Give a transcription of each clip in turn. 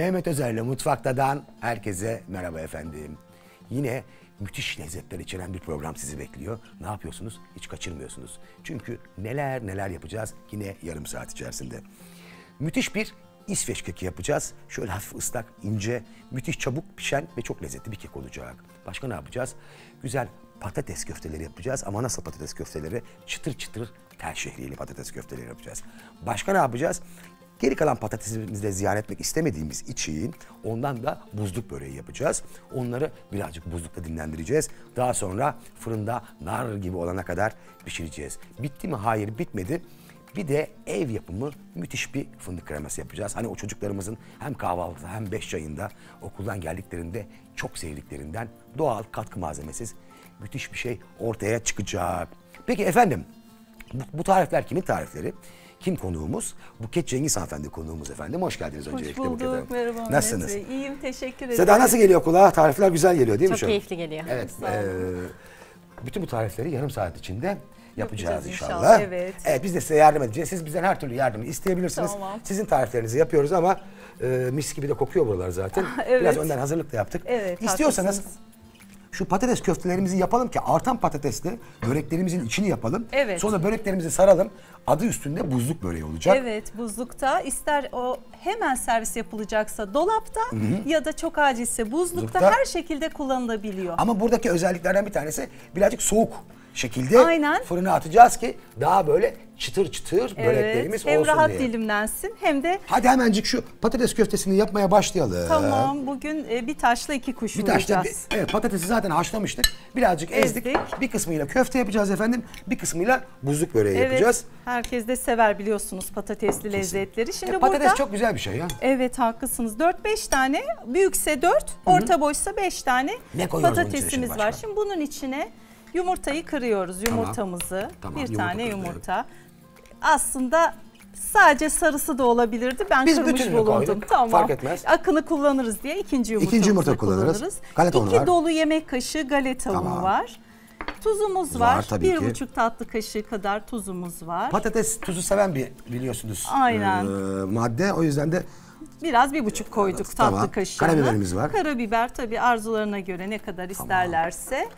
Mehmet Özer'le Mutfaktadan herkese merhaba efendim. Yine müthiş lezzetler içeren bir program sizi bekliyor. Ne yapıyorsunuz? Hiç kaçırmıyorsunuz. Çünkü neler neler yapacağız yine yarım saat içerisinde. Müthiş bir İsveç keki yapacağız. Şöyle hafif ıslak, ince, müthiş çabuk pişen ve çok lezzetli bir kek olacak. Başka ne yapacağız? Güzel patates köfteleri yapacağız ama nasıl patates köfteleri? Çıtır çıtır tel şehriyeli patates köfteleri yapacağız. Başka ne yapacağız? Geri kalan patatesimizi de ziyan etmek istemediğimiz için ondan da buzluk böreği yapacağız. Onları birazcık buzlukta dinlendireceğiz. Daha sonra fırında nar gibi olana kadar pişireceğiz. Bitti mi? Hayır bitmedi. Bir de ev yapımı müthiş bir fındık kreması yapacağız. Hani o çocuklarımızın hem kahvaltıda hem beş çayında okuldan geldiklerinde çok sevdiklerinden doğal katkı malzemesiz müthiş bir şey ortaya çıkacak. Peki efendim bu, tarifler kimin tarifleri? Kim konuğumuz? Buket Cengiz hanımefendi konuğumuz efendim. Hoş geldiniz Hoş öncelikle Buket bulduk. Hanım. Merhaba Mehmet Nasılsınız? Bey. İyiyim teşekkür ederim. Seda nasıl geliyor kulağa? Tarifler güzel geliyor değil mi Çok keyifli geliyor. Evet. Eee, bütün bu tarifleri yarım saat içinde yapacağız inşallah. inşallah, evet. biz de size yardım edeceğiz. Siz bizden her türlü yardımı isteyebilirsiniz. Tamam. Sizin tariflerinizi yapıyoruz ama eee, mis gibi de kokuyor buralar zaten. Evet. Biraz önden hazırlık da yaptık. Evet, İstiyorsanız haklısınız. Şu patates köftelerimizi yapalım ki artan patatesle böreklerimizin içini yapalım. Evet. Sonra böreklerimizi saralım. Adı üstünde buzluk böreği olacak. Evet buzlukta ister o hemen servis yapılacaksa dolapta ya da çok acilse buzlukta Buzlukta. her şekilde kullanılabiliyor. Ama buradaki özelliklerden bir tanesi birazcık soğuk şekilde Aynen. fırına atacağız ki daha böyle çıtır çıtır böreklerimiz evet, hem olsun rahat diye. dilimlensin hem de Hadi hemencik şu patates köftesini yapmaya başlayalım. tamam bugün e, bir taşla iki kuş Bir taşla, vuracağız. bir- evet patatesi zaten haşlamıştık. Birazcık ezdik. Ezdik. Bir kısmıyla köfte yapacağız efendim. Bir kısmıyla buzluk böreği Evet, yapacağız. herkes de sever biliyorsunuz patatesli lezzetleri. Şimdi E, patates burada çok güzel bir şey ya. Evet haklısınız. 4-5 tane, büyükse 4, orta boysa 5 tane Ne şimdi patatesimiz var. Şimdi bunun içine yumurtayı kırıyoruz, yumurtamızı. Tamam, bir yumurta tane kırdık. yumurta. Aslında sadece sarısı da olabilirdi. Ben Biz kırmış bulundum. koyduk, Tamam. fark etmez. Akını kullanırız diye ikinci yumurtamızı İkinci yumurta kullanırız. Galeta unu İki var. dolu yemek kaşığı galeta Tamam. unu var. Tuzumuz Var var. tabii bir ki. buçuk tatlı kaşığı kadar tuzumuz var. Patates tuzu seven bir biliyorsunuz Aynen. eee, madde. O yüzden de Biraz bir buçuk koyduk Tamam. tatlı kaşığını. Karabiberimiz var. Karabiber tabii arzularına göre ne kadar isterlerse.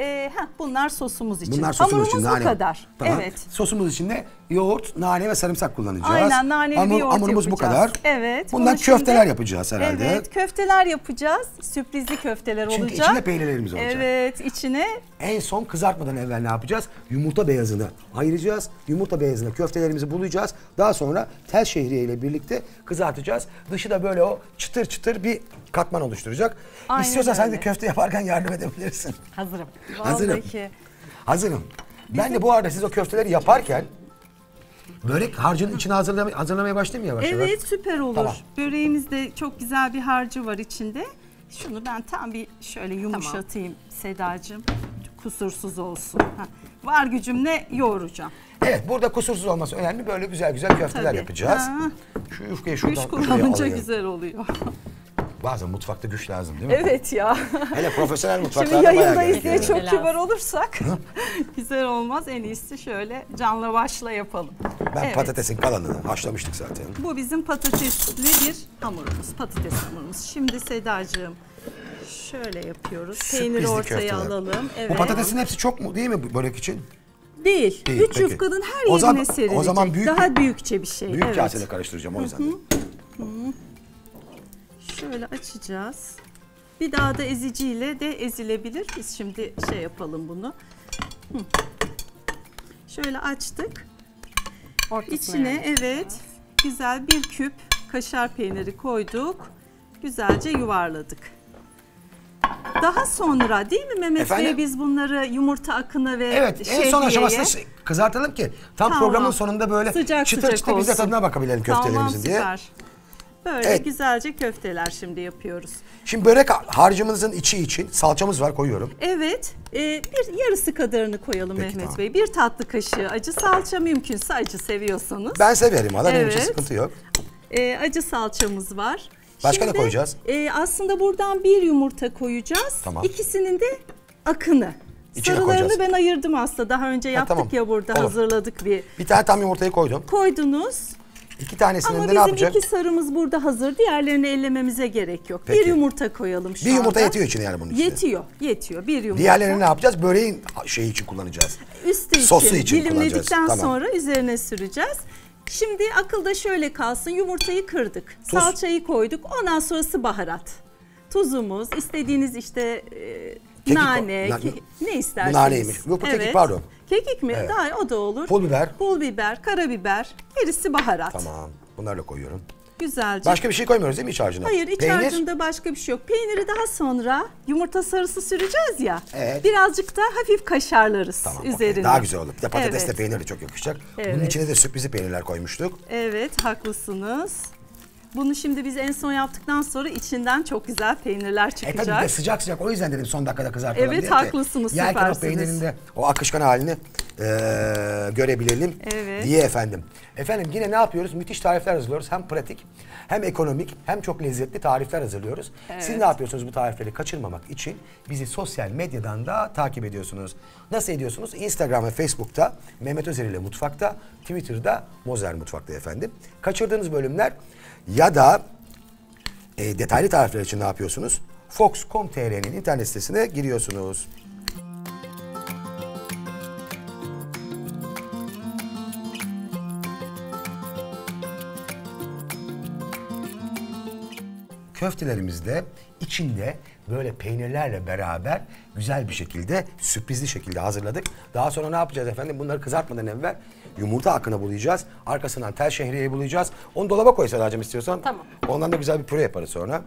Ee, heh, bunlar sosumuz için. bunlar sosumuz Hamurumuz için. bu nane. kadar. Tamam. Evet. Sosumuz içinde yoğurt, nane ve sarımsak kullanacağız. Aynen naneli Hamur- yoğurt Hamurumuz yapacağız. bu kadar. Evet. Bundan bunu şimdi- köfteler yapacağız herhalde. Evet köfteler yapacağız. Sürprizli köfteler Çünkü olacak. içinde peynirlerimiz olacak. Evet içine En son kızartmadan evvel ne yapacağız? Yumurta beyazını ayıracağız. Yumurta beyazına köftelerimizi bulayacağız. Daha sonra tel şehriye ile birlikte kızartacağız. Dışı da böyle o çıtır çıtır bir katman oluşturacak. Aynen İstiyorsan sen de öyle. köfte yaparken yardım edebilirsin. Hazırım. Hazırım. vallahi Hazırım. Ben de bu arada siz o köfteleri yaparken börek harcının içine hazırlamaya, hazırlamaya başlayayım yavaş yavaş? Evet süper olur. Tamam. Böreğimizde çok güzel bir harcı var içinde. Şunu ben tam bir şöyle yumuşatayım Sedacığım. Kusursuz olsun. Heh. Var gücümle yoğuracağım. Evet burada kusursuz olması önemli. Böyle güzel güzel köfteler Tabii. yapacağız. Ha. Şu yufkayı şuradan Güç kullanınca güzel oluyor. Bazen mutfakta güç lazım değil mi? evet ya. Hele profesyonel Şimdi mutfaklarda bayağı yayındayız diye çok Lazım. kibar olursak güzel olmaz. En iyisi şöyle canla başla yapalım. Ben Evet. patatesin kalanını haşlamıştık zaten. Bu bizim patatesli bir hamurumuz. Patates hamurumuz. Şimdi Sedacığım şöyle yapıyoruz. Peyniri Sürprizli ortaya köfteler. alalım. Evet. Bu patatesin hepsi çok mu değil mi börek için? Değil. Değil, Üç peki. yufkanın her O yerine zaman- o serilecek. zaman büyük- Daha büyükçe bir şey. Büyük evet. kasede karıştıracağım o yüzden. Şöyle açacağız. Bir daha da eziciyle de ezilebilir. Biz şimdi şey yapalım bunu. Hı. Şöyle açtık. Ortasına İçine yani. evet güzel bir küp kaşar peyniri koyduk. Güzelce yuvarladık. Daha sonra değil mi Mehmet Efendim? Bey biz bunları yumurta akını ve Evet en son aşamasında şey- kızartalım ki tam Tamam. programın sonunda böyle Sıcak çıtır sıcak çıtır biz de olsun. tadına bakabilelim köftelerimizin tamam, diye. Süper. Böyle Evet. güzelce köfteler şimdi yapıyoruz. Şimdi börek harcımızın içi için salçamız var koyuyorum. Evet, e, bir yarısı kadarını koyalım Peki, Mehmet tamam. Bey. Bir tatlı kaşığı acı salça mümkünse acı seviyorsanız. Ben severim valla benim için Evet. sıkıntı yok. E, acı salçamız var. Başka ne koyacağız? e, aslında buradan bir yumurta koyacağız. Tamam. İkisinin de akını. İçine Sarılarını koyacağız. ben ayırdım aslında. Daha önce yaptık tamam. ya burada Olur. hazırladık bir. Bir tane tam yumurtayı koydum. Koydunuz. İki tanesini Ama de ne bizim yapacak? iki sarımız burada hazır. Diğerlerini ellememize gerek yok. Peki. Bir yumurta koyalım şu Bir yumurta anda. yetiyor içine yani bunun içine. Yetiyor, yetiyor. Bir yumurta. Diğerlerini ne yapacağız? Böreğin şeyi için kullanacağız. Üstü için, Sosu için dilimledikten kullanacağız. Tamam. sonra üzerine süreceğiz. Şimdi akılda şöyle kalsın. Yumurtayı kırdık. Tuz. Salçayı koyduk. Ondan sonrası baharat. Tuzumuz, istediğiniz işte e, Kekik o- nane, na- ke- ne isterseniz. Bu naneymiş. Bu kekik, pardon. Kekik mi? Evet. Daha o da olur. Pul biber. Pul biber, karabiber. Gerisi baharat. Tamam. Bunları da koyuyorum. Güzelce. Başka bir şey koymuyoruz değil mi iç harcına? Hayır iç Peynir. harcında başka bir şey yok. Peyniri daha sonra yumurta sarısı süreceğiz ya. Evet. Birazcık da hafif kaşarlarız Tamam, üzerine. Daha güzel olur. De patatesle Evet. peynir de çok yakışacak. Bunun Evet. içine de sürprizi peynirler koymuştuk. Evet haklısınız. Bunu şimdi biz en son yaptıktan sonra içinden çok güzel peynirler E çıkacak. tabii bir de sıcak sıcak o yüzden dedim son dakikada kızartalım Evet, haklısınız, Yerken o süpersiniz. peynirin de o akışkan halini eee, görebilelim Evet. diye efendim. Efendim yine ne yapıyoruz? Müthiş tarifler hazırlıyoruz. Hem pratik hem ekonomik hem çok lezzetli tarifler hazırlıyoruz. Siz ne yapıyorsunuz bu tarifleri kaçırmamak için? Bizi sosyal medyadan da takip ediyorsunuz. Nasıl ediyorsunuz? Instagram ve Facebook'ta Mehmet Özer ile Mutfak'ta, Twitter'da Mozer Mutfak'ta efendim. Kaçırdığınız bölümler ya da e, detaylı tarifler için ne yapıyorsunuz? Fox.com.tr'nin internet sitesine giriyorsunuz. Köftelerimizde içinde böyle peynirlerle beraber güzel bir şekilde sürprizli şekilde hazırladık. Daha sonra ne yapacağız efendim? Bunları kızartmadan evvel yumurta akını bulayacağız. Arkasından tel şehriyeyi bulayacağız. Onu dolaba koy Sedacığım istiyorsan. Tamam. Ondan da güzel bir püre yaparız sonra.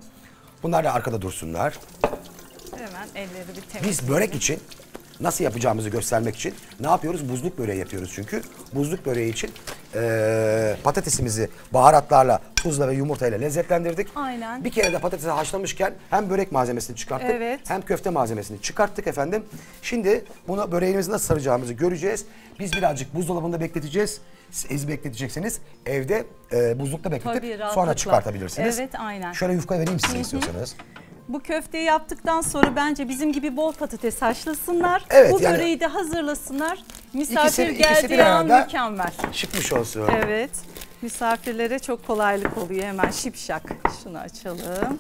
Bunlar da arkada dursunlar. Hemen elleri bir temiz. Biz börek için nasıl yapacağımızı göstermek için ne yapıyoruz? Buzluk böreği yapıyoruz çünkü. Buzluk böreği için eee, patatesimizi baharatlarla, tuzla ve yumurtayla lezzetlendirdik. Aynen. Bir kere de patatesi haşlamışken hem börek malzemesini çıkarttık Evet. hem köfte malzemesini çıkarttık efendim. Şimdi bunu böreğimizi nasıl saracağımızı göreceğiz. Biz birazcık buzdolabında bekleteceğiz. Siz bekletecekseniz evde eee, buzlukta bekletip Tabii, sonra çıkartabilirsiniz. Evet, aynen. Şöyle yufka vereyim size istiyorsanız. Bu köfteyi yaptıktan sonra bence bizim gibi bol patates haşlasınlar. Evet, Bu yani- böreği de hazırlasınlar. Misafir İkisi- ikisi geldiği bir an arada- mükemmel. Çıkmış olsun. Evet. Misafirlere çok kolaylık oluyor hemen şipşak. Şunu açalım.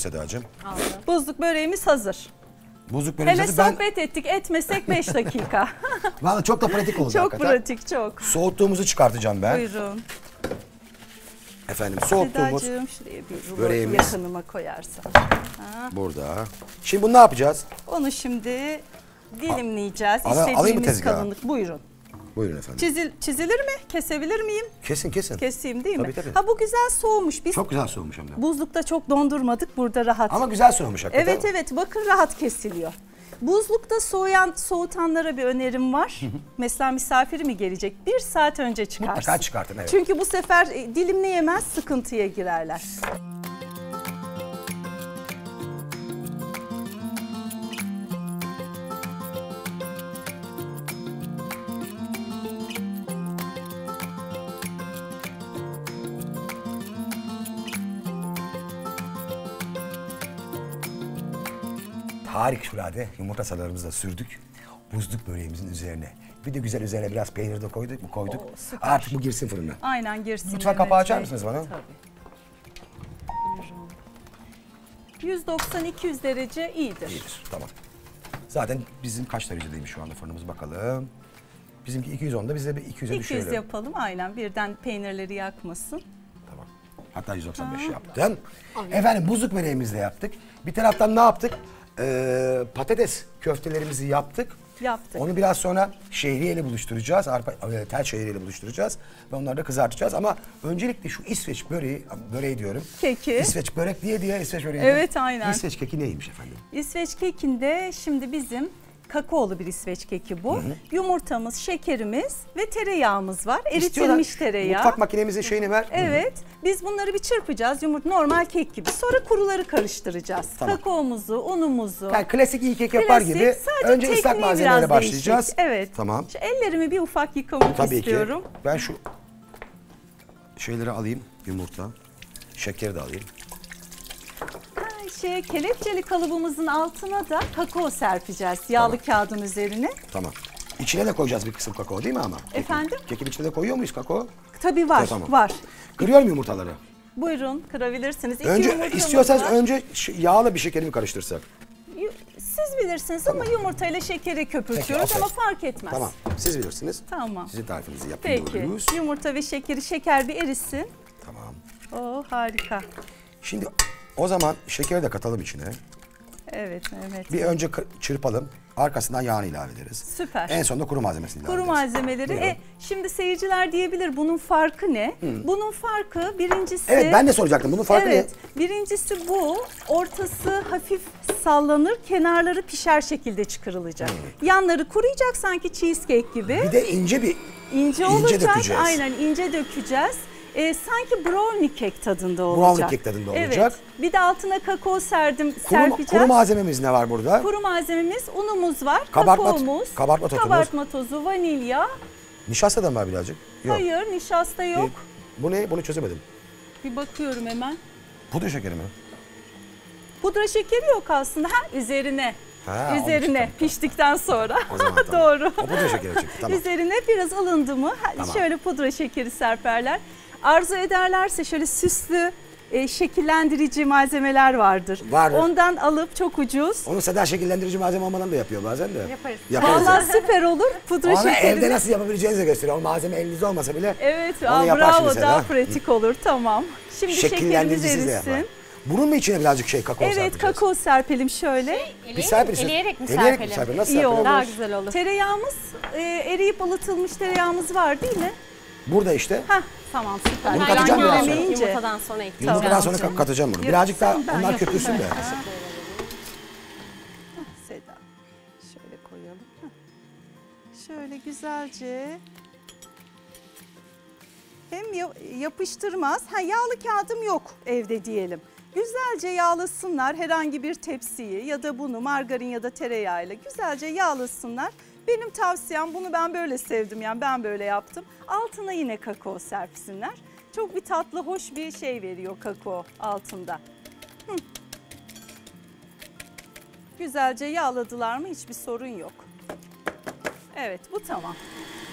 Sedacığım. Buzluk böreğimiz hazır. Buzluk böreği Hele zaten ben sohbet ettik etmesek 5 dakika. Vallahi çok da pratik oldu çok hakikaten. pratik çok. Soğuttuğumuzu çıkartacağım ben. Buyurun. Efendim soğuttuğumuz Sedacığım şuraya bir rulo böreğimiz. yakınıma koyarsan. burada. Şimdi bunu ne yapacağız? Onu şimdi dilimleyeceğiz. Al- alayım mı İstediğimiz tezgaha? kalınlık. Buyurun. Buyurun efendim. Çizil, çizilir mi? Kesebilir miyim? Kesin kesin. Keseyim değil mi? Tabii, tabii. Ha bu güzel soğumuş. Biz Çok güzel soğumuş hem de. buzlukta çok dondurmadık. Burada rahat. Ama güzel soğumuş hakikaten. evet evet bakın rahat kesiliyor. Buzlukta soğuyan soğutanlara bir önerim var. Mesela misafiri mi gelecek? Bir saat önce çıkarsın. Mutlaka çıkartın, evet. Çünkü bu sefer e, dilimleyemez sıkıntıya girerler. Harikulade yumurta salarımızı da sürdük. Buzluk böreğimizin üzerine. Bir de güzel üzerine biraz peynir de koyduk mu koyduk. Oo, süper. Artık bu girsin fırına. Aynen girsin. Lütfen kapağı açar Bey. mısınız bana? Tabii. Buyurun. 190-200 derece iyidir. İyidir tamam. Zaten bizim kaç derecedeymiş şu anda fırınımız bakalım. Bizimki 210'da bize bir 200'e 200 düşürelim. yapalım aynen birden peynirleri yakmasın. Tamam. Hatta 195 yaptım. Efendim buzluk böreğimizi de yaptık. Bir taraftan ne yaptık? Ee, patates köftelerimizi yaptık. Yaptık. Onu biraz sonra şehriye ile buluşturacağız. Arpa, e, tel şehriye ile buluşturacağız. Ve onları da kızartacağız. Ama öncelikle şu İsveç böreği, böreği diyorum. Keki. İsveç börek diye diye İsveç böreği. Evet, aynen. İsveç keki neymiş efendim? İsveç kekinde şimdi bizim kakaolu bir İsveç keki bu. Yumurtamız, şekerimiz ve tereyağımız var. İstiyorlar, Eritilmiş tereyağı. Mutfak makinemizin şeyini ver. Evet. Biz bunları bir çırpacağız. Yumurta normal kek gibi. Sonra kuruları karıştıracağız. Tamam. Kakaomuzu, unumuzu. Yani klasik iyi kek yapar Klasik, gibi. sadece Önce ıslak malzemeyle başlayacağız. değişik. Evet. Tamam. Şu ellerimi bir ufak yıkamak Tabii istiyorum. ki. Ben şu şeyleri alayım. Yumurta. Şekeri de alayım. Şey, kelepçeli kalıbımızın altına da kakao serpeceğiz. Yağlı kağıdın üzerine. Tamam. İçine de koyacağız bir kısım kakao değil mi ama? Kekin- Efendim? Kekin içine de koyuyor muyuz kakao? Tabii var, tamam. var. Kırıyorum yumurtaları. Buyurun kırabilirsiniz. İki önce istiyorsanız var. önce yağla bir şekeri mi karıştırsak? Siz bilirsiniz ama yumurtayla şekeri köpürtüyoruz Peki, ama fark etmez. Tamam. Siz bilirsiniz. Tamam. Sizin tarifinizi Peki. yapıyoruz. Yumurta ve şekeri, şeker bir erisin. Tamam. Oo harika. Şimdi o zaman şekeri de katalım içine. Evet, evet. Bir önce çırpalım. Arkasından yağını ilave ederiz. Süper. En sonunda kuru malzemesini ilave Kuru ederiz. malzemeleri. Buyurun. E, şimdi seyirciler diyebilir bunun farkı ne? Bunun farkı birincisi... Evet ben de soracaktım. Bunun farkı Evet. Birincisi bu. Ortası hafif sallanır, kenarları pişer şekilde çıkarılacak. Yanları kuruyacak sanki cheesecake gibi. ne? Bir de ince bir İnce İnce olacak. dökeceğiz. Aynen ince dökeceğiz. Ee, sanki brownie kek tadında Brownie olacak. kek tadında Evet. olacak. Bir de altına kakao serdim, kuru, serpeceğiz. kuru malzememiz ne var burada? Kuru malzememiz unumuz var, Kabartma- kakaomuz, kabartma kabartma tozu, vanilya. Nişasta da mı var birazcık? Yok. Hayır, nişasta yok. Bu ne? Bunu çözemedim. Bir bakıyorum hemen. Pudra şekeri mi? Pudra şekeri yok aslında. Ha, üzerine. Ha, üzerine piştikten sonra. O zaman tamam. Doğru. O pudra şekeri çıktı. Tamam. Üzerine biraz alındı mı Tamam. şöyle pudra şekeri serperler. Arzu ederlerse şöyle süslü e, şekillendirici malzemeler vardır. Vardır. Ondan alıp çok ucuz. Onu Seda şekillendirici malzeme olmadan da yapıyor bazen de. Yaparız. Yaparız. Yani. süper olur pudra Onu şekeri. evde nasıl yapabileceğinizi de gösteriyor. O malzeme elinizde olmasa bile Evet, onu aa, bravo Seda. daha pratik olur tamam. Şimdi şekerimiz erisin. Bunun mu içine birazcık şey kakao Evet serpeceğiz? kakao serpelim şöyle. Bir serpil. Eleyerek mi Eleyerek mi serpelim? serpelim? Nasıl İyi serpelim? olur. Daha güzel olur. Tereyağımız e, eriyip ılıtılmış tereyağımız var değil mi? Burada işte. Hah tamam süper. Bunu katacağım biraz sonra. Yumurtadan sonra ekleyeceğim. Yumurtadan sonra canım. katacağım bunu. Birazcık daha onlar köpürsün de. Seda. Şöyle koyalım. Hah. Şöyle güzelce. Hem ya- yapıştırmaz. Ha yağlı kağıdım yok evde diyelim. Güzelce yağlasınlar herhangi bir tepsiyi ya da bunu margarin ya da tereyağıyla güzelce yağlasınlar. Benim tavsiyem bunu ben böyle sevdim yani ben böyle yaptım. Altına yine kakao serpsinler. Çok bir tatlı hoş bir şey veriyor kakao altında. Güzelce yağladılar mı hiçbir sorun yok. Evet bu tamam.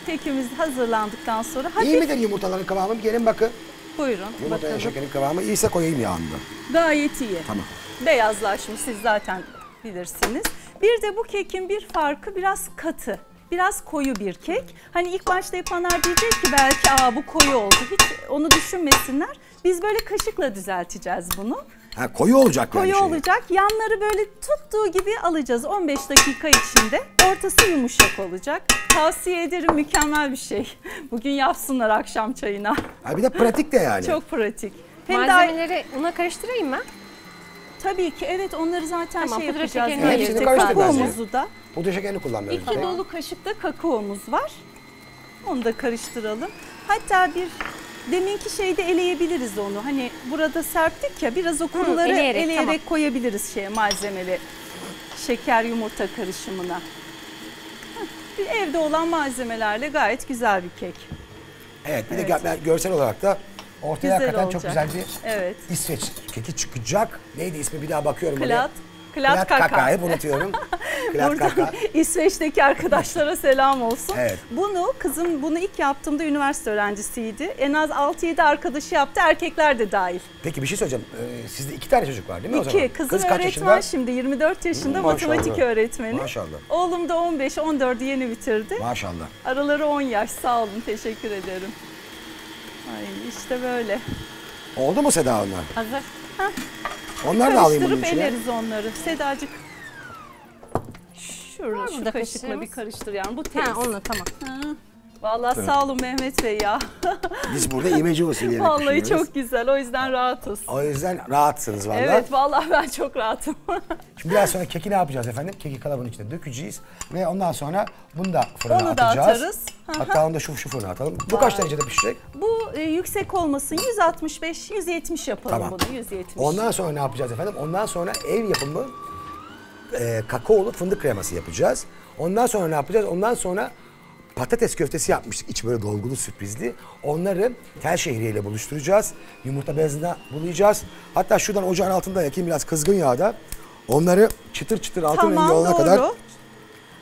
Kekimiz hazırlandıktan sonra hafif İyi midir yumurtaların kıvamı? Gelin bakın. buyurun Yumurtaya bakalım. şekerin kıvamı iyiyse koyayım yağını da. Gayet iyi. Tamam. Beyazlaşmış siz zaten bilirsiniz. Bir de bu kekin bir farkı biraz katı. Biraz koyu bir kek. Hani ilk başta yapanlar diyecek ki belki aa bu koyu oldu. Hiç onu düşünmesinler. Biz böyle kaşıkla düzelteceğiz bunu. Ha koyu olacak yani Koyu şey. olacak. Yanları böyle tuttuğu gibi alacağız 15 dakika içinde. Ortası yumuşak olacak. Tavsiye ederim mükemmel bir şey. Bugün yapsınlar akşam çayına. Ha bir de pratik de yani. Çok pratik. Hem de Malzemeleri una karıştırayım mı? Tabii ki evet onları zaten Tamam, şey pudra yapacağız. şekerini karıştır Kakaomuzu da. Pudra şekerini kullanmıyoruz. İki dolu kaşık da kakaomuz var. Onu da karıştıralım. Hatta bir deminki şeyde eleyebiliriz onu. Hani burada serptik ya biraz o kuruları eleyerek, eleyerek, tamam. koyabiliriz şeye malzemeli şeker yumurta karışımına. Bir evde olan malzemelerle gayet güzel bir kek. Evet bir de Evet. gö- görsel olarak da ortaya Güzel hakikaten çok olacak. güzel bir Evet. İsveç keki çıkacak. Neydi ismi bir daha bakıyorum. oraya. Klat, klat kaka. kaka. Hep unutuyorum. klat Buradan kaka. İsveç'teki arkadaşlara selam olsun. Evet. Bunu kızım bunu ilk yaptığımda üniversite öğrencisiydi. En az 6-7 arkadaşı yaptı. Erkekler de dahil. Peki bir şey söyleyeceğim. Ee, sizde iki tane çocuk var değil mi o zaman? İki. Kızım Kız öğretmen yaşında? şimdi 24 yaşında Hmm, matematik maşallah. öğretmeni. Maşallah. Oğlum da 15-14 yeni bitirdi. Maşallah. Araları 10 yaş. Sağ olun. Teşekkür ederim. Ay işte böyle. Oldu mu Seda onlar? Hazır. Onlar da alayım bunun Karıştırıp içine. eleriz onları. Sedacık. Şurada Var şu kaşıkla kaşığımız. bir karıştır yani bu temiz. Ha onunla tamam. Vallahi sağ olun Mehmet Bey ya. Biz burada imece usulü yemek vallahi çok güzel o yüzden rahatız. O yüzden rahatsınız vallahi. Evet vallahi ben çok rahatım. Şimdi biraz sonra keki ne yapacağız efendim? Keki kalıbın içine dökeceğiz ve ondan sonra bunu da fırına Onu da atacağız. atarız. Hatta onu da şu, şu fırına atalım. Bu kaç derecede pişecek? bu e, yüksek olmasın 165 170 yapalım Tamam. bunu 170. Ondan sonra ne yapacağız efendim? Ondan sonra ev yapımı e, kakaolu fındık kreması yapacağız. Ondan sonra ne yapacağız? Ondan sonra patates köftesi yapmıştık. İç böyle dolgulu sürprizli. Onları tel şehriyeyle buluşturacağız. Yumurta beyazına bulayacağız. Hatta şuradan ocağın altında yakayım biraz kızgın yağda. Onları çıtır çıtır altın rengi Tamam olana doğru. kadar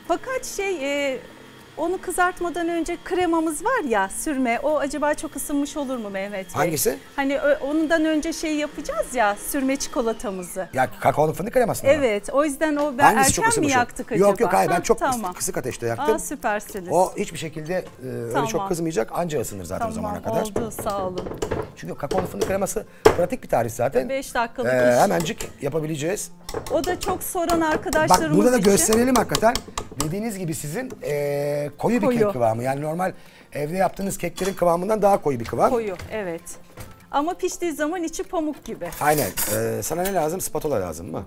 Fakat şey e, onu kızartmadan önce kremamız var ya sürme. O acaba çok ısınmış olur mu Mehmet Bey? Hangisi? Hani ondan önce şey yapacağız ya sürme çikolatamızı. ya kakaolu fındık kreması mı? Evet o yüzden o ben Hangisi erken mi yaktık acaba? Yok yok hayır ben çok tamam. kısık ateşte yaktım. Aa süpersiniz. O hiçbir şekilde e, öyle Tamam. çok kızmayacak anca ısınır zaten o zamana kadar. oldu sağ olun. Çünkü kakaolu fındık kreması pratik bir tarif zaten. Beş dakikalık Ee, iş. hemencik yapabileceğiz. O da çok soran Bak arkadaşlarımız burada da için. gösterelim hakikaten. Dediğiniz gibi sizin ee, koyu bir Koyu. kek kıvamı. Yani normal evde yaptığınız keklerin kıvamından daha koyu bir kıvam. Koyu evet. Ama piştiği zaman içi pamuk gibi. Aynen. Ee, sana ne lazım? Spatula lazım mı?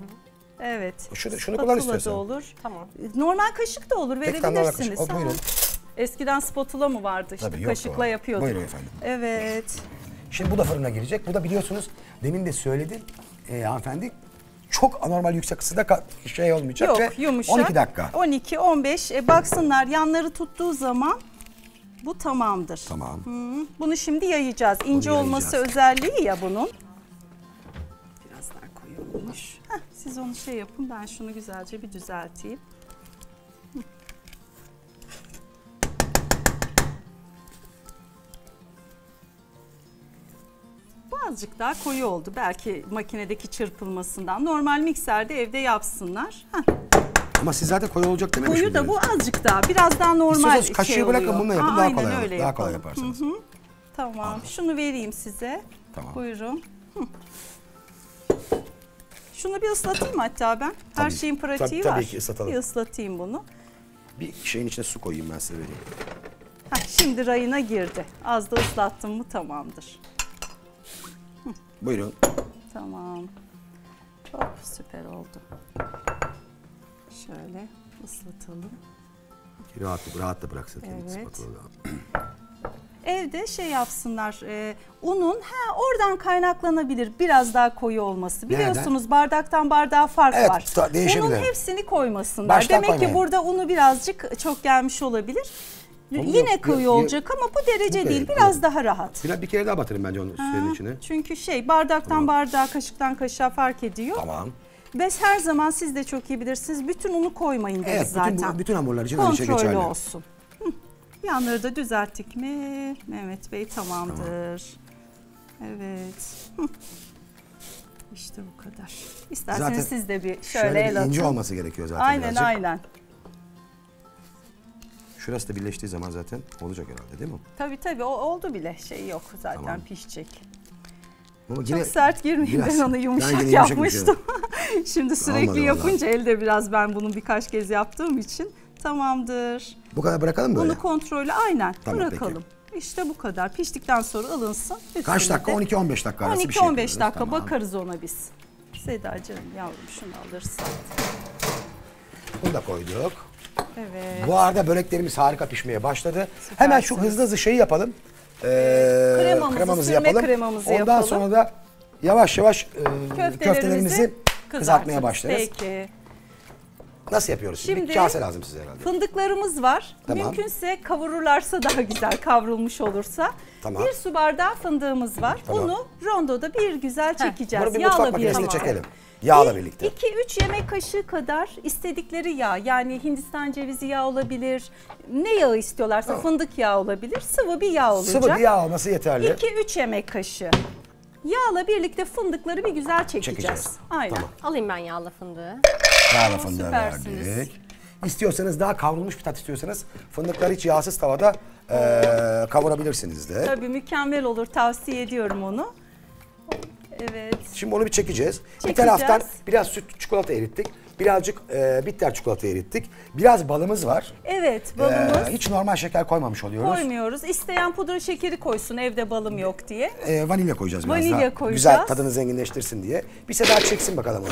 Evet. Şunu- şunu Spatula kullan da istiyorsan. olur. Tamam. Normal kaşık da olur Tek verebilirsiniz. kaşık. O, buyurun. Eskiden spatula mı vardı işte Tabii, yoktu kaşıkla o. yapıyorduk. Buyurun efendim. Evet. Şimdi bu da fırına girecek. Bu da biliyorsunuz demin de söyledim ee, hanımefendi. Çok anormal yüksek ısıda şey olmayacak Yok ve yumuşak. 12 dakika. 12 15 e, baksınlar yanları tuttuğu zaman bu tamamdır. Tamam. Hı, Bunu şimdi yayacağız. İnce Bunu olması yayacağız. özelliği ya bunun. Biraz daha koyu olmuş. Heh, siz onu şey yapın ben şunu güzelce bir düzelteyim. Bu azıcık daha koyu oldu. Belki makinedeki çırpılmasından. Normal mikserde evde yapsınlar. Heh, Ama siz zaten koyu olacak dememiş koyu da bu azıcık daha. Biraz daha normal İstiyorsanız kaşığı şey bırakın, oluyor. bununla yapın, daha kolay olur. Daha kolay yaparsınız. Hı hı. Tamam. Şunu vereyim size. Tamam. Buyurun. Hı. Şunu bir ıslatayım hatta ben. Her Tabii. şeyin pratiği Tabii- tabii var. ki ıslatalım. Bir ıslatayım bunu. Bir şeyin içine su koyayım ben size vereyim. Heh, şimdi rayına girdi. Az da ıslattım mı tamamdır. Buyurun. Tamam. Hop süper oldu. Şöyle ıslatalım. Rahat, rahat da bıraksak. Evet. Evde şey yapsınlar. e, unun ha oradan kaynaklanabilir biraz daha koyu olması. Nereden? Biliyorsunuz bardaktan bardağa fark Evet, var. Unun hepsini koymasınlar. Baştan Demek koymayın. ki burada unu birazcık çok gelmiş olabilir. Onu Yine yok, koyu yok, olacak ama bu derece Bu değil. değil, Biraz yok. daha rahat. Biraz bir kere daha batırayım bence onu suyun içine. Çünkü şey bardaktan bardağa, kaşıktan kaşığa fark ediyor. Tamam. Ve her zaman siz de çok iyi bilirsiniz. Bütün unu koymayın deriz Evet, bütün, zaten. bu- bütün hamurlar için şey Kontrollü geçerli. olsun. Hı. Yanları da düzelttik mi? Mehmet Bey tamamdır. Evet. Hı. İşte bu kadar. İsterseniz Zaten siz de bir şöyle, Şöyle el atın. ince olması gerekiyor zaten Aynen birazcık. aynen. Şurası da birleştiği zaman zaten olacak herhalde değil mi? Tabii tabii o oldu bile. Şey yok zaten Tamam. pişecek. Ama Çok sert girmeyin biraz- ben onu yumuşak yine yumuşak yapmıştım. Şimdi sürekli Olmadı yapınca elde biraz ben bunu birkaç kez yaptığım için tamamdır. Bu kadar bırakalım mı böyle? Bunu kontrolü aynen Tamam, bırakalım. İşte bu kadar. Piştikten sonra alınsın. Kaç Üstüne dakika? de 12-15 dakika arası bir şey 12-15 yapıyoruz. dakika Tamam. bakarız ona biz. Sedacığım yavrum şunu alırsın. Bunu da koyduk. Evet. Bu arada böreklerimiz harika pişmeye başladı. Hemen şu hızlı hızlı şeyi yapalım. Ee, kremamızı, sürme kremamızı Ondan yapalım. sonra da yavaş yavaş e, Köftelerimizi köftelerimizi kızartmaya başlarız. Peki. Nasıl yapıyoruz şimdi? Şimdi- Bir kase lazım size herhalde. Fındıklarımız var. Tamam. Mümkünse kavururlarsa daha güzel kavrulmuş olursa. Tamam. Bir su bardağı fındığımız var. Tamam. Onu rondoda bir güzel çekeceğiz. Bunu bir Yağla mutfak makinesine birlikte. çekelim. Yağla birlikte. 2-3 yemek kaşığı kadar istedikleri yağ yani Hindistan cevizi yağı olabilir. Ne yağı istiyorlarsa fındık yağı olabilir. Sıvı bir yağ olacak. Sıvı bir yağ olması yeterli. 2-3 yemek kaşığı. Yağla birlikte fındıkları bir güzel çekeceğiz. Çekeceğiz. Aynen. Tamam. Alayım ben yağlı fındığı. Yağla fındığı süpersiniz. verdik. İstiyorsanız daha kavrulmuş bir tat istiyorsanız fındıkları hiç yağsız tavada eee, kavurabilirsiniz de. Tabii mükemmel olur. Tavsiye ediyorum onu. Evet. Şimdi onu bir çekeceğiz. Bir Çekeceğiz. taraftan biraz süt çikolata erittik. Birazcık e, bitter çikolata erittik. Biraz balımız var. Evet balımız. Ee, hiç normal şeker koymamış oluyoruz. Koymuyoruz. İsteyen pudra şekeri koysun evde balım yok diye. Ee, vanilya koyacağız biraz Vanilya daha. koyacağız. Güzel tadını zenginleştirsin diye. Bir sefer çeksin bakalım onu.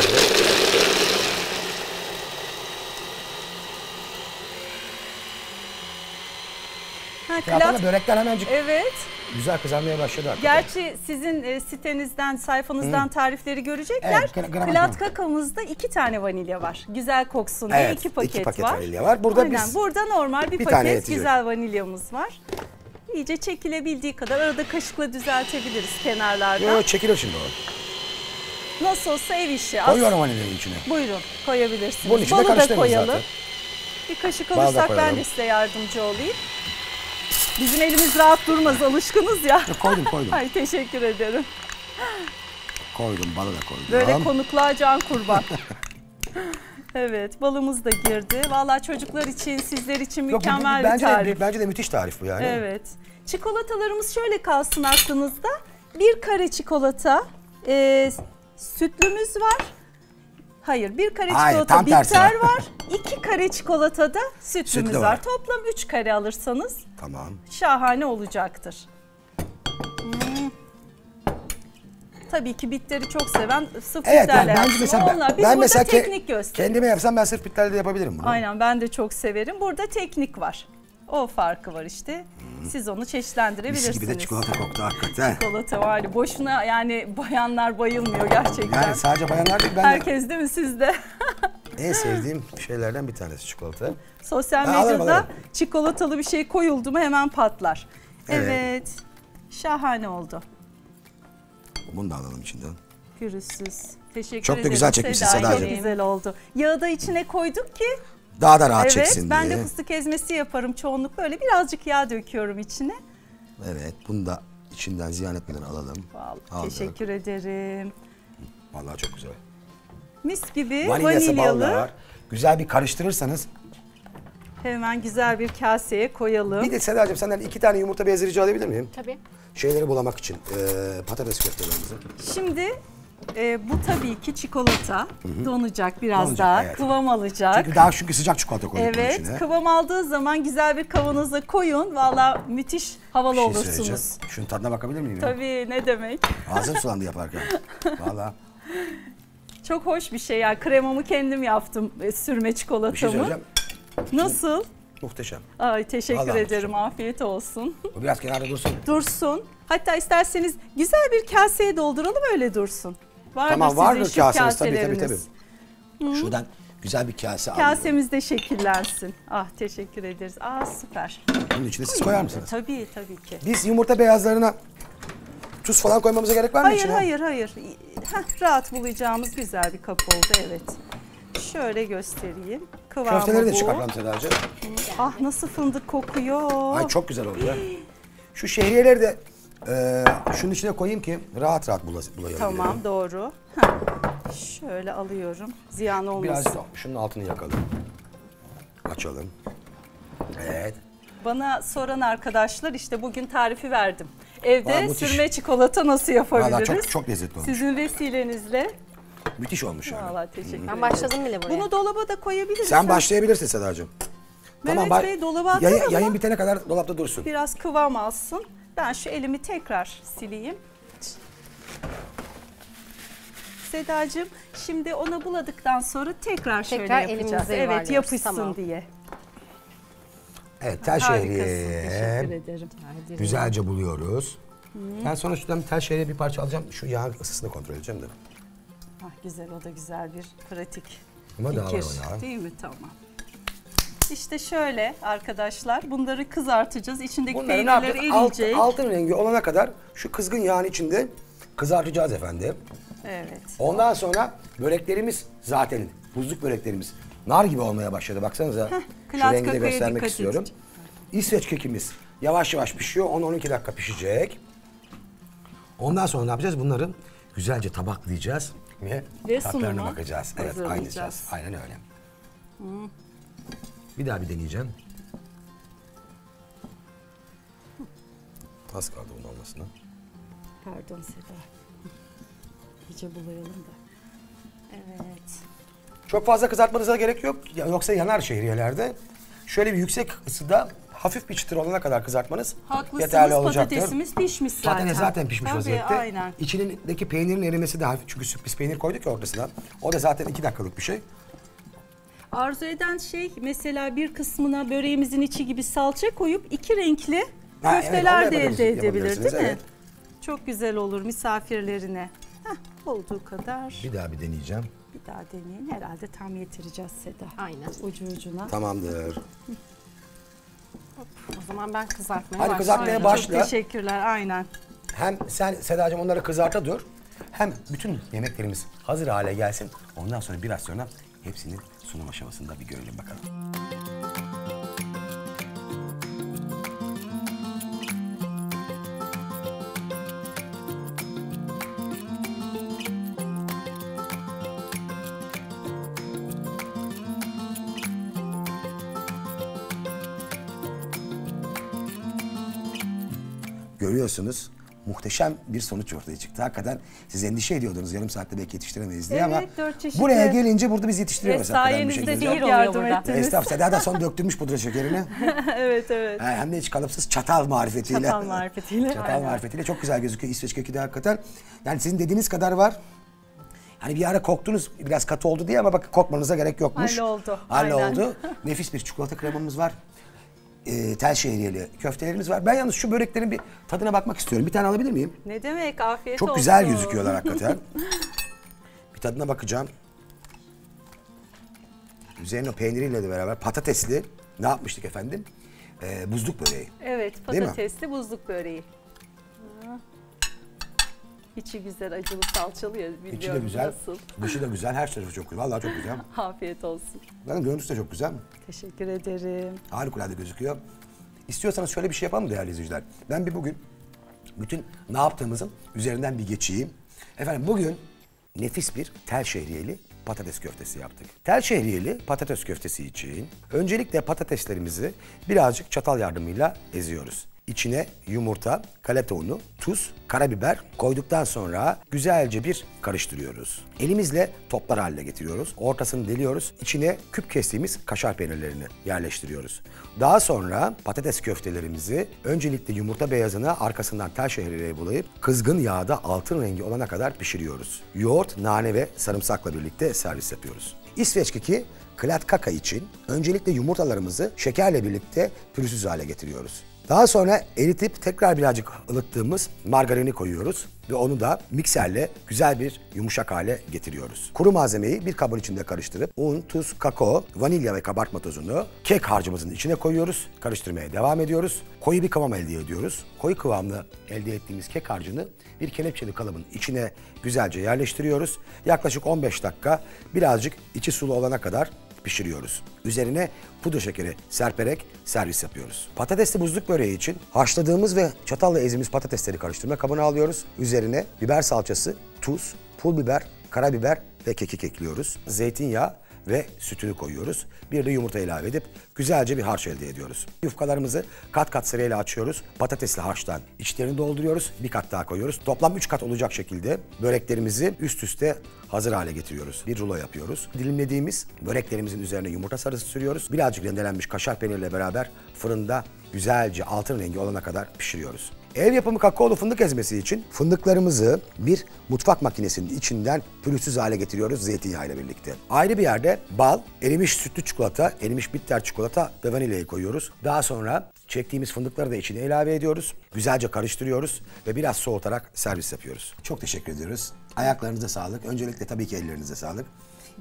Ha, da börekler hemencik Evet. Güzel kızarmaya başladı hakikaten. Gerçi sizin e, sitenizden, sayfanızdan tarifleri görecekler. Evet, var. kakaomuzda iki tane vanilya var. Güzel koksun diye Evet, iki iki paket, paket var. vanilya var. Burada Aynen, biz burada normal bir, bir paket güzel vanilyamız var. İyice çekilebildiği kadar arada kaşıkla düzeltebiliriz kenarlardan. Yo, yo, çekilir şimdi o. Nasıl olsa ev işi. Koyuyorum vanilyayı içine. Buyurun koyabilirsiniz. Bunun içinde Balı da koyalım. zaten. Bir kaşık alırsak ben de size yardımcı olayım. Bizim elimiz rahat durmaz alışkınız ya. Yo, Koydum koydum. Ay teşekkür ederim. koydum balı da koydum. Böyle konukluğa can kurban. evet balımız da girdi. Vallahi çocuklar için sizler için Yok, mükemmel bir bence tarif. De, bence de müthiş tarif bu yani. Evet. Çikolatalarımız şöyle kalsın aklınızda. Bir kare çikolata, e, sütlümüz var. Hayır, bir kare Hayır, çikolata tam tersi bitter var. var. İki kare çikolata da sütlümüz Sütlü var. var. Toplam üç kare alırsanız Tamam. şahane olacaktır. Hmm. Tabii ki bitteri çok seven sıfır Evet yani yapsın. mesela ben, Onlar, biz ben burada mesela ke- teknik göster. kendime yapsam ben sırf bitterle de yapabilirim bunu. Aynen ben de çok severim. Burada teknik var. O farkı var işte. Siz onu Mis çeşitlendirebilirsiniz. gibi de çikolata koktu hakikaten. Çikolata var. Boşuna yani bayanlar bayılmıyor gerçekten. Yani sadece bayanlar değil ben de Herkes değil mi sizde? en sevdiğim şeylerden bir tanesi çikolata. Sosyal Ben alırım, medyada alırım. çikolatalı bir şey koyuldu mu hemen patlar. Evet. Evet. Şahane oldu. Bunu da alalım içinden. Pürüzsüz. Teşekkür Çok da ederim. güzel çekmişsin Seda. Çok güzel oldu. Yağı da içine koyduk ki Daha da rahat evet çeksin ben diye. de fıstık ezmesi yaparım çoğunlukla. Öyle birazcık yağ döküyorum içine. Evet bunu da içinden ziyan etmeden alalım. Vallahi Aldık. teşekkür ederim. Vallahi çok güzel. Mis gibi Vanilyası vanilyalı. var. Güzel bir karıştırırsanız. Hemen güzel bir kaseye koyalım. Bir de Sedacığım senden iki tane yumurta beyazı rica edebilir miyim? Tabii. Şeyleri bulamak için. eee patates köftelerimizi. Şimdi e, bu tabii ki çikolata donacak biraz Donacak, daha evet. kıvam alacak. Çünkü daha çünkü sıcak çikolata koyduk Evet içine. kıvam aldığı zaman güzel bir kavanoza koyun. Valla müthiş havalı Bir şey olursunuz. Şunun tadına bakabilir miyim? ya? Tabii ne demek. Ağzım sulandı yaparken. Vallahi Çok hoş bir şey yani kremamı kendim yaptım e, sürme bir şey çikolatamı. söyleyeceğim. Nasıl? Muhteşem. Ay teşekkür Vallahi ederim afiyet olsun. Bu biraz kenarda dursun. dursun. Hatta isterseniz güzel bir kaseye dolduralım öyle dursun. Vardır Tamam vardır kasemiz tabii tabii tabii. kaseleriniz. Şuradan güzel bir kase alalım. Kasemiz de şekillensin. Ah teşekkür ederiz. Aa süper. Bunun içine siz koyar mısınız? Tabii tabii ki. Biz yumurta beyazlarına tuz falan koymamıza gerek var mı Hayır içine? hayır hayır. Heh, rahat bulacağımız güzel bir kap oldu evet. Şöyle göstereyim. Kıvamı Köfteleri de bu. çıkartalım Sedacığım. Ah nasıl fındık kokuyor. Ay çok güzel oldu ya. Şu şehriyeleri de eee şunun içine koyayım ki rahat rahat bula, bulayalım. Tamam doğru. Heh. Şöyle alıyorum. Ziyan olmasın. Biraz şunun altını yakalım. Açalım. Evet. Bana soran arkadaşlar işte bugün tarifi verdim. Evde sürme çikolata nasıl yapabiliriz? Çok çok lezzetli olmuş. Sizin vesilenizle. Müthiş olmuş yani. Vallahi teşekkür ederim. Ben başladım bile buraya. Bunu dolaba da koyabiliriz. Sen başlayabilirsin Sedacığım. Mehmet ba- Bey, dolaba yayın, atalım yayın mı? bitene kadar dolapta dursun. Biraz kıvam alsın. Ben şu elimi tekrar sileyim. Sedacığım şimdi ona buladıktan sonra tekrar şöyle Tekrar yapacağız. elimizde Evet yapışsın Tamam. diye. Evet tel şehriye. ederim. Güzelce buluyoruz. Ben sonra şuradan bir tel şehriye bir parça alacağım. Şu yağ ısısını kontrol edeceğim de. Ah, güzel o da güzel bir pratik Ama daha fikir. ya. Değil mi? Tamam. İşte şöyle arkadaşlar bunları kızartacağız. İçindeki Bunları ne peynirler yapacağız? Alt, eriyecek. altın rengi olana kadar şu kızgın yağın içinde kızartacağız efendim. Evet. Ondan sonra böreklerimiz zaten buzluk böreklerimiz nar gibi olmaya başladı. Baksanıza şu klat rengi de kakaya göstermek dikkat istiyorum. edin. İsveç kekimiz yavaş yavaş pişiyor. 10-12 dakika pişecek. Ondan sonra ne yapacağız? Bunları güzelce tabaklayacağız ve, Ve tatlarına sunuma bakacağız. Evet, hazırlayacağız. kaynayacağız. Aynen öyle. Bir daha bir deneyeceğim. Az kaldı bunun olmasına. Pardon Seda. iyice bulayalım da. Evet. Çok fazla kızartmanıza gerek yok. Yoksa yanar şehriyelerde. Şöyle bir yüksek ısıda hafif bir çıtır olana kadar kızartmanız Haklısınız yeterli olacaktır. patatesimiz pişmiş zaten. Patates zaten pişmiş Tabii, vaziyette. aynen. İçindeki peynirin erimesi de hafif. Çünkü sürpriz peynir koyduk ya ortasına. O da zaten iki dakikalık bir şey. Arzu eden şey mesela bir kısmına böreğimizin içi gibi salça koyup iki renkli Ha, evet, köfteler onu da de elde edebilir değil mi? evet. Çok güzel olur misafirlerine. Heh, olduğu kadar. Bir daha bir deneyeceğim. Bir daha deneyin. Herhalde tam yetireceğiz Seda. Aynen. Ucu ucuna. Tamamdır. O zaman ben kızartmaya Hadi kızartmaya Çok başla. teşekkürler. Aynen. Hem sen Sedacığım onları kızarta dur. Hem bütün yemeklerimiz hazır hale gelsin. Ondan sonra biraz sonra hepsinin sunum aşamasında bir görelim bakalım. Görüyorsunuz muhteşem bir sonuç ortaya çıktı. Hakikaten siz endişe ediyordunuz yarım saatte belki yetiştiremeyiz diye ama dört çeşitli. buraya gelince burada biz yetiştiriyoruz. Ve hakikaten bir sayenizde şekilde. çok yardım ettiniz. Estağfurullah. Seda da son döktürmüş pudra şekerini. evet evet. Ha, Hem de hiç kalıpsız çatal marifetiyle. Çatal marifetiyle. çatal Aynen. marifetiyle çok güzel gözüküyor İsveç keki de hakikaten. Yani sizin dediğiniz kadar var. Hani bir ara koktunuz biraz katı oldu diye ama bakın kokmanıza gerek yokmuş. Halloldu, Halloldu. Nefis bir çikolata kremamız var. Ee, tel şehriyeli köftelerimiz var. Ben yalnız şu böreklerin bir tadına bakmak istiyorum. Bir tane alabilir miyim? Ne demek afiyet Çok olsun. güzel gözüküyorlar hakikaten. bir tadına bakacağım. Üzerine peyniriyle de beraber patatesli ne yapmıştık efendim? Ee, buzluk böreği. Evet patatesli buzluk böreği. İçi güzel acılı salçalı ya bilmiyorum İçi de güzel, nasıl. dışı da güzel, her tarafı çok güzel. Vallahi çok güzel. Afiyet olsun. Zaten görüntüsü de çok güzel. Teşekkür ederim. Harikulade gözüküyor. İstiyorsanız şöyle bir şey yapalım değerli izleyiciler. Ben bir bugün bütün ne yaptığımızın üzerinden bir geçeyim. Efendim bugün nefis bir tel şehriyeli patates köftesi yaptık. Tel şehriyeli patates köftesi için öncelikle patateslerimizi birazcık çatal yardımıyla eziyoruz. İçine yumurta, galeta unu, tuz, karabiber koyduktan sonra güzelce bir karıştırıyoruz. Elimizle toplar haline getiriyoruz. Ortasını deliyoruz. İçine küp kestiğimiz kaşar peynirlerini yerleştiriyoruz. Daha sonra patates köftelerimizi öncelikle yumurta beyazına arkasından tel şehriyeye bulayıp kızgın yağda altın rengi olana kadar pişiriyoruz. Yoğurt, nane ve sarımsakla birlikte servis yapıyoruz. İsveç keki klat kaka için öncelikle yumurtalarımızı şekerle birlikte pürüzsüz hale getiriyoruz. Daha sonra eritip tekrar birazcık ılıttığımız margarini koyuyoruz ve onu da mikserle güzel bir yumuşak hale getiriyoruz. Kuru malzemeyi bir kabın içinde karıştırıp un, tuz, kakao, vanilya ve kabartma tozunu kek harcımızın içine koyuyoruz. Karıştırmaya devam ediyoruz. Koyu bir kıvam elde ediyoruz. Koyu kıvamlı elde ettiğimiz kek harcını bir kelepçeli kalıbın içine güzelce yerleştiriyoruz. Yaklaşık 15 dakika birazcık içi sulu olana kadar pişiriyoruz. Üzerine pudra şekeri serperek servis yapıyoruz. Patatesli buzluk böreği için haşladığımız ve çatalla ezdiğimiz patatesleri karıştırma kabına alıyoruz. Üzerine biber salçası, tuz, pul biber, karabiber ve kekik ekliyoruz. Zeytinyağı ve sütünü koyuyoruz. Bir de yumurta ilave edip güzelce bir harç elde ediyoruz. Yufkalarımızı kat kat sırayla açıyoruz. Patatesli harçtan içlerini dolduruyoruz. Bir kat daha koyuyoruz. Toplam 3 kat olacak şekilde böreklerimizi üst üste hazır hale getiriyoruz. Bir rulo yapıyoruz. Dilimlediğimiz böreklerimizin üzerine yumurta sarısı sürüyoruz. Birazcık rendelenmiş kaşar peynirle beraber fırında güzelce altın rengi olana kadar pişiriyoruz. Ev yapımı kakaolu fındık ezmesi için fındıklarımızı bir mutfak makinesinin içinden pürüzsüz hale getiriyoruz zeytinyağı ile birlikte. Ayrı bir yerde bal, erimiş sütlü çikolata, erimiş bitter çikolata ve vanilyayı koyuyoruz. Daha sonra çektiğimiz fındıkları da içine ilave ediyoruz. Güzelce karıştırıyoruz ve biraz soğutarak servis yapıyoruz. Çok teşekkür ediyoruz. Ayaklarınıza sağlık. Öncelikle tabii ki ellerinize sağlık.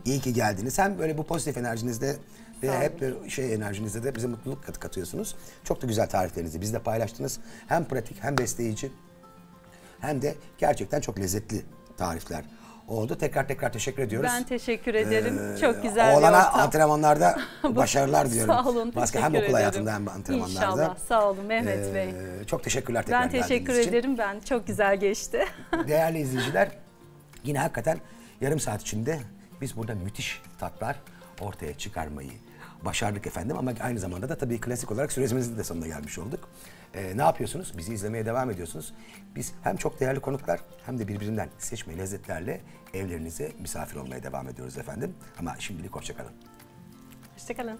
İyi ki geldiniz. Hem böyle bu pozitif enerjinizde ve hep şey enerjinizde de bize mutluluk kat katıyorsunuz. Çok da güzel tariflerinizi bizle paylaştınız. Hem pratik hem besleyici hem de gerçekten çok lezzetli tarifler oldu. Tekrar tekrar teşekkür ediyoruz. Ben teşekkür ederim. Ee, Çok güzel bir Oğlana ortam. antrenmanlarda başarılar diliyorum. Sağ olun. Başka hem okul ederim. hayatında hem antrenmanlarda. İnşallah. Sağ olun Mehmet Ee, Bey. Çok teşekkürler tekrar Ben teşekkür geldiğiniz için. ederim. Ben çok güzel geçti. Değerli izleyiciler, yine hakikaten yarım saat içinde biz burada müthiş tatlar ortaya çıkarmayı başardık efendim ama aynı zamanda da tabii klasik olarak sürecimizin de sonuna gelmiş olduk. Ee, ne yapıyorsunuz? Bizi izlemeye devam ediyorsunuz. Biz hem çok değerli konuklar hem de birbirinden seçme lezzetlerle evlerinize misafir olmaya devam ediyoruz efendim. Ama şimdilik hoşçakalın. Hoşçakalın.